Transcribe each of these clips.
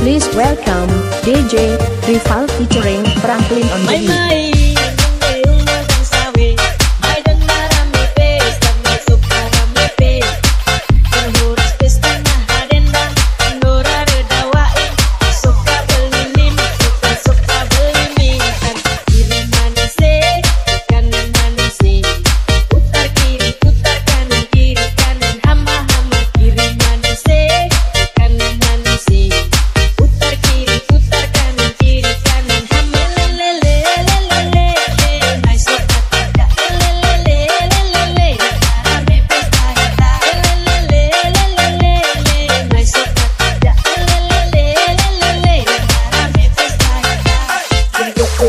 Please welcome DJ Rival featuring Franklin on the beat.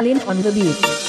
Franklin on the beat.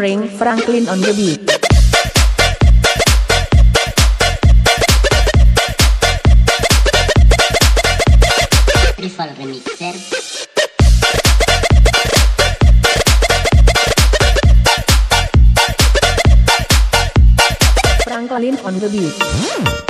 Featuring Franklin on the beat. Remixer Franklin on the beat.